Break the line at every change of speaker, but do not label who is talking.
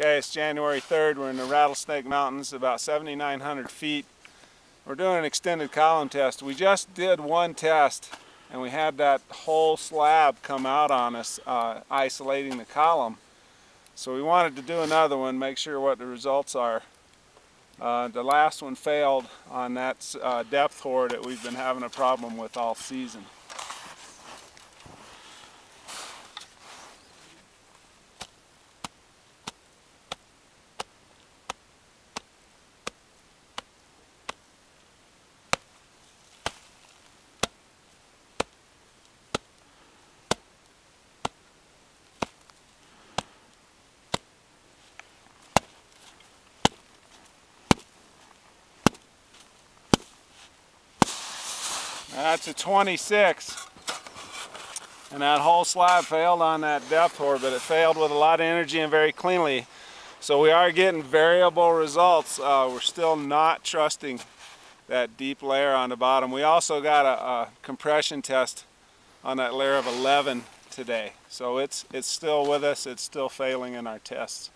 Okay, it's January 3rd. We're in the Rattlesnake Mountains, about 7,900 feet. We're doing an extended column test. We just did one test and we had that whole slab come out on us, uh, isolating the column. So we wanted to do another one, make sure what the results are. Uh, the last one failed on that uh, depth hoar that we've been having a problem with all season. That's a 26. And that whole slab failed on that depth hoar, but it failed with a lot of energy and very cleanly. So we are getting variable results. Uh, we're still not trusting that deep layer on the bottom. We also got a, a compression test on that layer of 11 today. So it's, it's still with us, it's still failing in our tests.